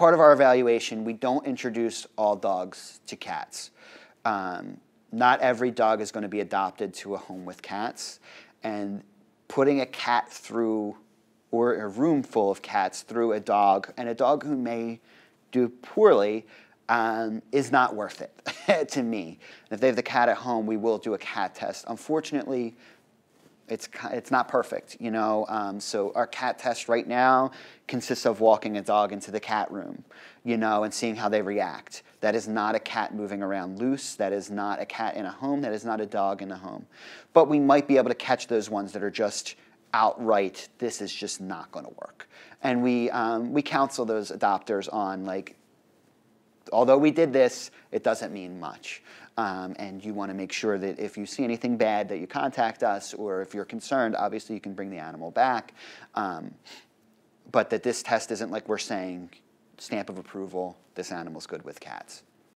part of our evaluation, we don't introduce all dogs to cats. Um, not every dog is going to be adopted to a home with cats, and putting a cat through or a room full of cats through a dog and a dog who may do poorly um, is not worth it to me. If they have the cat at home, we will do a cat test. Unfortunately, it's, it's not perfect, you know. Um, so our cat test right now consists of walking a dog into the cat room, you know, and seeing how they react. That is not a cat moving around loose. That is not a cat in a home. That is not a dog in a home. But we might be able to catch those ones that are just outright, this is just not going to work. And we, um, we counsel those adopters on like, although we did this, it doesn't mean much. Um, and you want to make sure that if you see anything bad that you contact us or if you're concerned, obviously you can bring the animal back. Um, but that this test isn't like we're saying stamp of approval, this animal's good with cats.